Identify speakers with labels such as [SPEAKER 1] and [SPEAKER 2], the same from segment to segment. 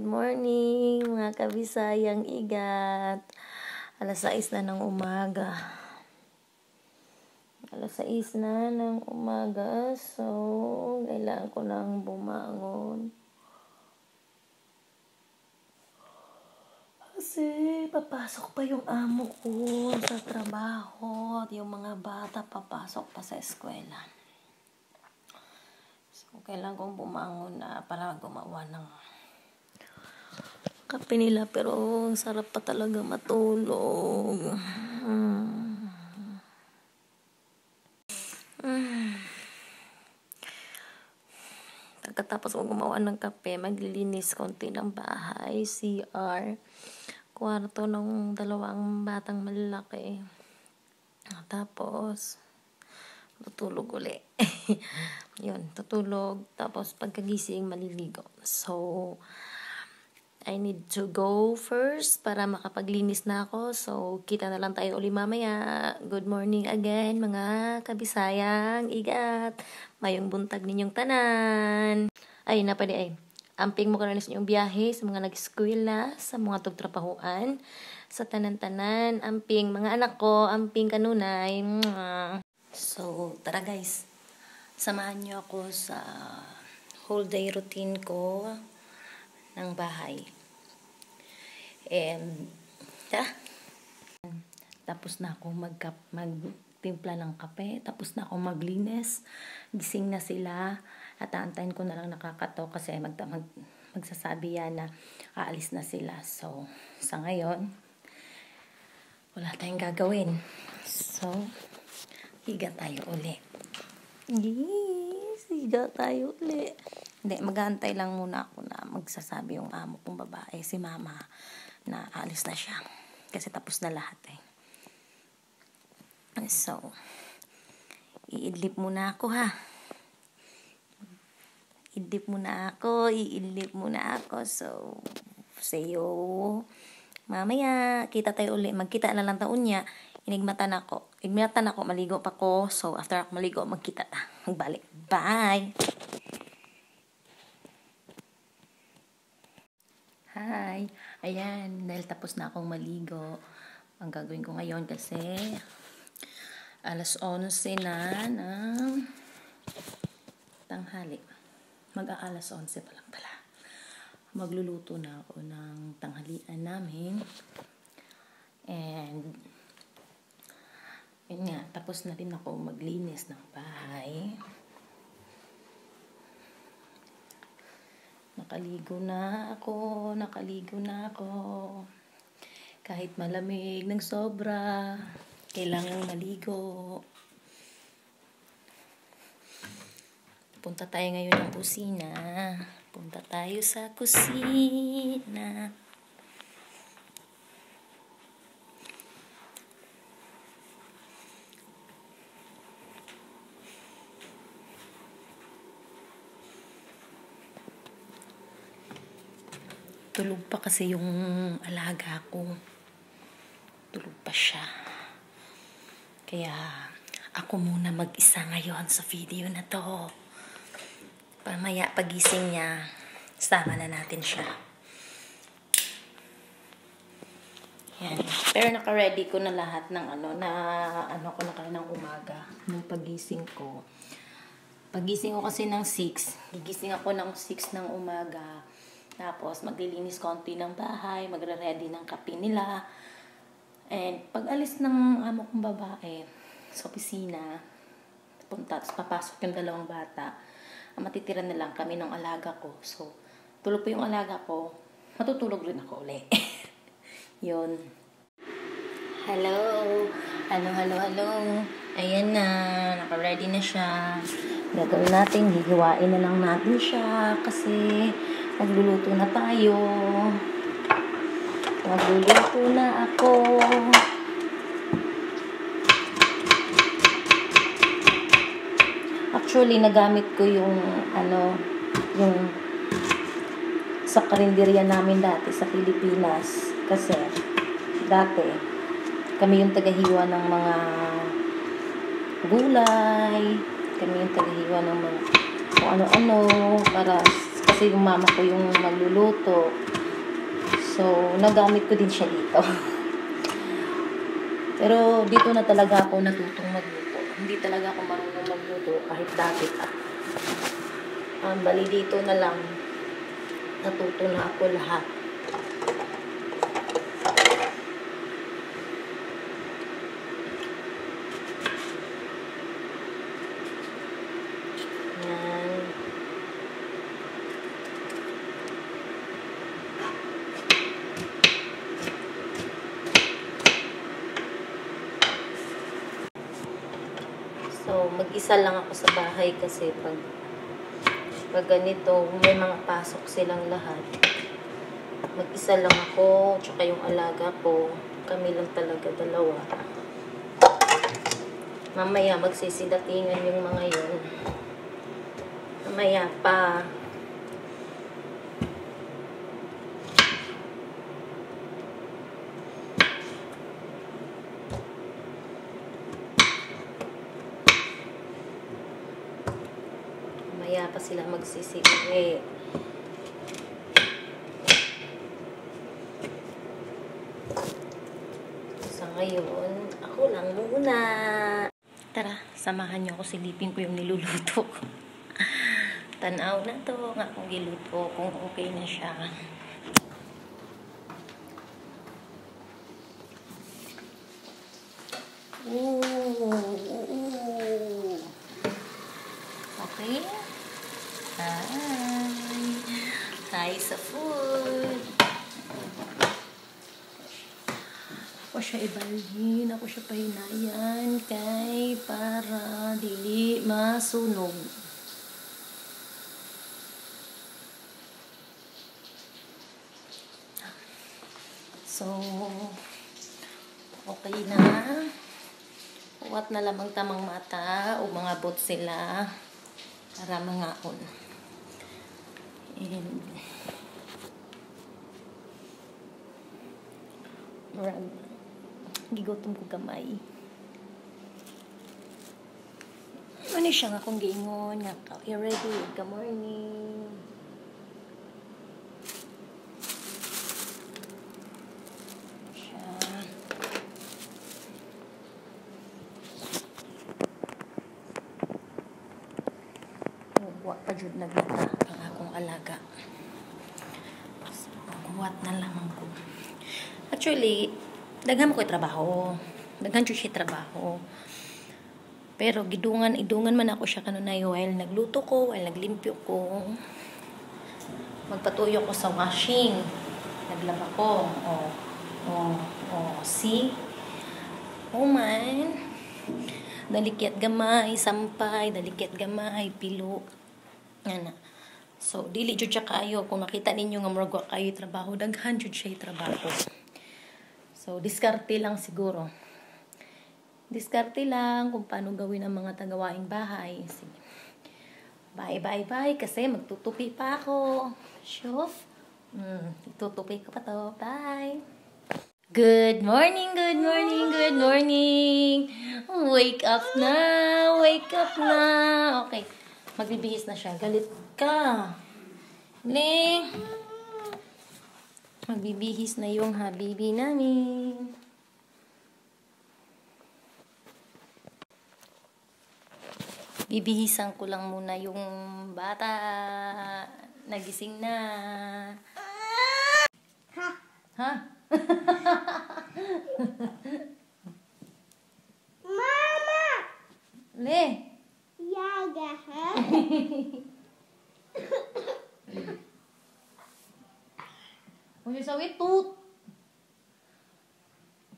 [SPEAKER 1] Good morning, mga kabisayang igat. Alas 6 na ng umaga. Alas 6 na ng umaga. So, kailangan ko nang bumangon. Kasi papasok pa yung amo ko sa trabaho at yung mga bata papasok pa sa eskwela. So, kailangan kong bumangon na para gumawa ng kape nila pero sarap pa talaga matulog. Hmm. Hmm. Pagkatapos ko gumawa ng kape, maglilinis konti ng bahay, CR, kwarto ng dalawang batang malalaki. Tapos, tutulog uli. Yun, tutulog. Tapos, pagkagising, maliligo. So, I need to go first para makapaglinis na ako. So, kita na lang tayo uli mamaya. Good morning again, mga kabisayang igat. Mayong buntag ninyong tanan. Ay, napadi ay. Amping mo ka na sa inyong biyahe sa mga nag-eskwela, sa mga tugtrapahuan, sa tanan-tanan, amping mga anak ko, amping kanunay. So, tara guys. Samahan niyo ako sa whole day routine ko ng bahay. And, yeah. Tapos na ako mag magtimpla ng kape. Tapos na ako maglinis. Gising na sila. At aantayin ko na lang nakakato kasi mag, mag, magsasabi yan na aalis na sila. So, sa ngayon, wala tayong gagawin. So, higa tayo uli. Yes, higa tayo uli. Hindi, mag-aantay lang muna ako na magsasabi yung amo kong babae, si mama, na alis na siya. Kasi tapos na lahat eh. So, iidlip muna ako ha. Idlip muna ako, iidlip muna ako. So, see you. Mamaya, kita tayo uli. Magkita na lang taon niya. Inigmatan ako. Inigmatan ako, maligo pa ko. So, after ako maligo, magkita ta. Magbalik. Bye! Hi! Ayan, dahil tapos na akong maligo, ang gagawin ko ngayon kasi alas 11 na ng tanghali. Mag-aalas 11 pa lang pala. Magluluto na ako ng tanghalian namin. And, yun nga, tapos na rin ako maglinis ng bahay. Nakaligo na ako, nakaligo na ako. Kahit malamig ng sobra, kailangan maligo. Punta tayo ngayon ng kusina. Punta tayo sa kusina. Tulog pa kasi yung alaga ko. Tulog pa siya. Kaya ako muna mag-isa ngayon sa video na to. Pamaya pagising niya, sama na natin siya. Yan. Pero naka-ready ko na lahat ng ano, na ano ko na kanina ng umaga, ng pagising ko. Pagising ko kasi ng 6, gigising ako ng 6 ng umaga. Tapos, maglilinis konti ng bahay, magre-ready ng kape nila. And, pag alis ng amo kong babae sa opisina, punta, tapos papasok yung dalawang bata, ang matitira na lang kami ng alaga ko. So, tulog po yung alaga ko, matutulog rin ako uli. Yun. Hello. Hello, hello, hello. Ayan na. Naka-ready na siya. Gagawin natin. Hihiwain na lang natin siya. Kasi magluluto na tayo. Magluluto na ako. Actually, nagamit ko yung ano, yung sa karinderya namin dati sa Pilipinas. Kasi, dati, kami yung tagahiwa ng mga gulay, kami yung tagahiwa ng mga kung ano-ano, para kasi yung mama ko yung magluluto. So, nagamit ko din siya dito. Pero dito na talaga ako natutong magluto. Hindi talaga ako marunong magluto kahit dati pa. Um, bali dito na lang natuto na ako lahat. Yan. So, mag-isa lang ako sa bahay kasi pag pag ganito, may mga pasok silang lahat. Mag-isa lang ako, tsaka yung alaga ko. Kami lang talaga dalawa. Mamaya magsisidatingan yung mga yun. Mamaya pa. Mamaya pa sila magsisiuwi. Sa ngayon, ako lang muna. Tara, samahan niyo ako silipin ko yung niluluto. Tanaw na to nga kung giluto kung okay na siya. Ooh. Okay? Hi. Hi sa food. Ako siya ibalhin, ako siya pahinayan kay para dili masunog. So, okay na. Uwat na lamang tamang mata o mga bot sila para mangaon. And Murag, gigotom ko gamay. Ano siya nga kung giingon nga ka, ready? Good morning. Siya. Wa pa jud naglata ang akong alaga. So, Kuwat na lamang ko. Actually, daghan ko'y trabaho. Daghan jud siya trabaho. Pero gidungan, idungan man ako siya kanunay while nagluto ko, while naglimpyo ko. Magpatuyo ko sa washing. Naglaba ko. Oh, oh, oh, see? Oh man. Dalikyat gamay, sampay, dalikyat gamay, pilo. Yan na. So, dili jud siya kayo. Kung makita ninyo nga murag kayo trabaho, daghan jud siya trabaho. So, diskarte lang siguro. Diskarte lang kung paano gawin ang mga tagawaing bahay. Sige. Bye, bye, bye. Kasi magtutupi pa ako. Shuf. Mm, tutupi ko pa to. Bye. Good morning, good morning, good morning. Wake up na, wake up na. Okay, magbibihis na siya. Galit ka. Le. Magbibihis na yung habibi namin. Bibihisan ko lang muna yung bata. Nagising na.
[SPEAKER 2] Ha?
[SPEAKER 1] Ha?
[SPEAKER 2] Mama!
[SPEAKER 1] Le.
[SPEAKER 2] Yaga, ha?
[SPEAKER 1] Kung yung sawi, tut.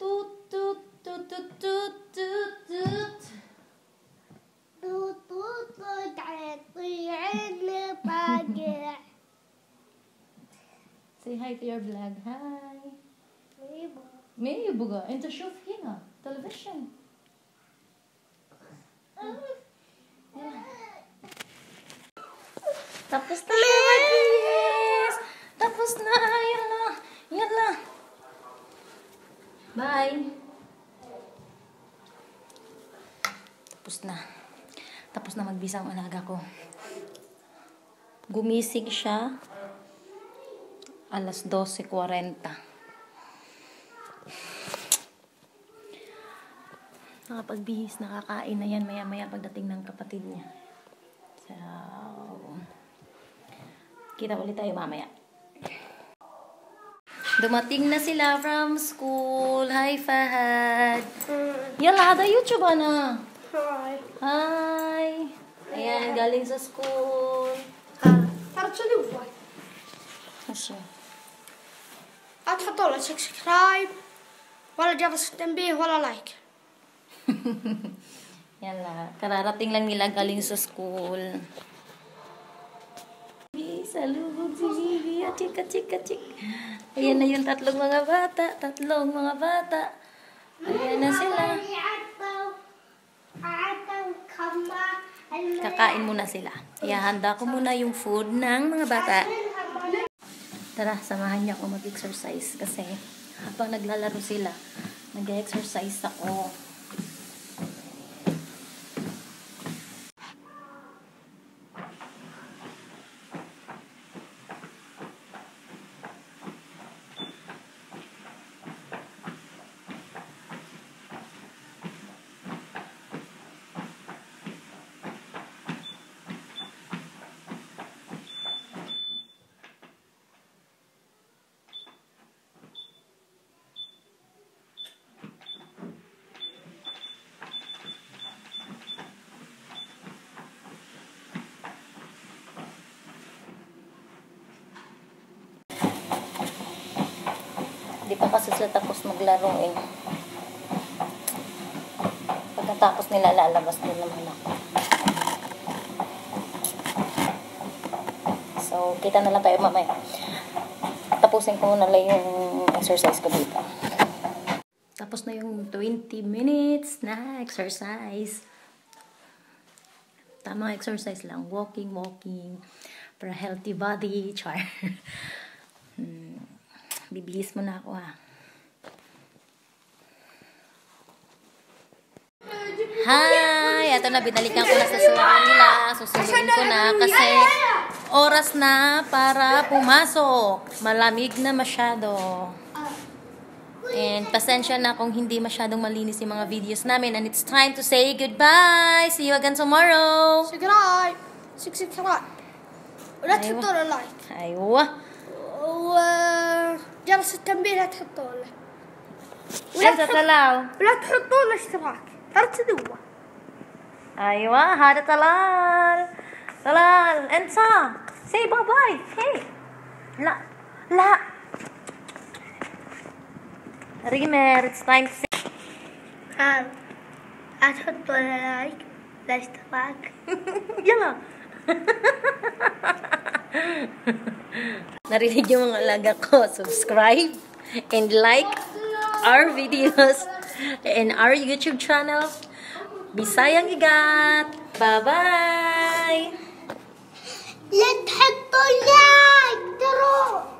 [SPEAKER 1] Tut, tut, tut, tut, tut, tut, tut.
[SPEAKER 2] Tututo tayo na pagi.
[SPEAKER 1] Say hi to your vlog. Hi. May buga. Ito show here. Television. Tapos na siya magbihis. Tapos na. Yan na. Bye. Tapos na. Tapos na magbisa ang alaga ko. Gumising siya alas 12.40. Nakapagbihis, nakakain na yan maya-maya pagdating ng kapatid niya. So, kita ulit tayo mamaya. Dumating na sila from school. Hi, Fahad. Mm. Yala, YouTube, ana.
[SPEAKER 2] Hi.
[SPEAKER 1] Hi. Ayan, galing sa school.
[SPEAKER 2] Ha? Actually,
[SPEAKER 1] what?
[SPEAKER 2] Asya. At patuloy, subscribe. Wala dyan sa tembi, wala like.
[SPEAKER 1] Yala, kararating lang nila galing sa school. Salubog si Vivi. Atik, atik, atik. Ayan na yung tatlong mga bata. Tatlong mga bata. Ayan na sila. Kakain muna sila. Ihahanda ko muna yung food ng mga bata. Tara, samahan niyo ako mag-exercise kasi habang naglalaro sila, nag-exercise ako. Di pa kasi sila tapos maglaro eh. Pagkatapos nila lalabas din naman ako. So, kita na lang tayo mamaya. Tapusin ko muna lang yung exercise ko dito. Tapos na yung 20 minutes na exercise. Tamang exercise lang. Walking, walking. For a healthy body. Char. hmm. Bibihis mo na ako ha. Hi! Ito na, binalikan ko na sa suwaan nila. Susunduin ko na kasi oras na para pumasok. Malamig na masyado. And pasensya na kung hindi masyadong malinis yung mga videos namin. And it's time to say goodbye! See you again tomorrow!
[SPEAKER 2] Say goodbye! Six,
[SPEAKER 1] six,
[SPEAKER 2] Let's like. Aywa.
[SPEAKER 1] Aywa.
[SPEAKER 2] جرس التنبيه لا تحطوا له ولا
[SPEAKER 1] طلعوا
[SPEAKER 2] ولا تحطوا له اشتراك.
[SPEAKER 1] ارتدوه أيوه هذا طلال. طلال انت صار سي باي باي هي لا. لا ريمر اتس
[SPEAKER 2] تايم لا تحطوا لايك لا اشتراك.
[SPEAKER 1] يلا. Narinig yung mga alaga ko. Subscribe and like our videos and our YouTube channel. Bisayang Igat! Bye-bye! Let's have to like! Draw!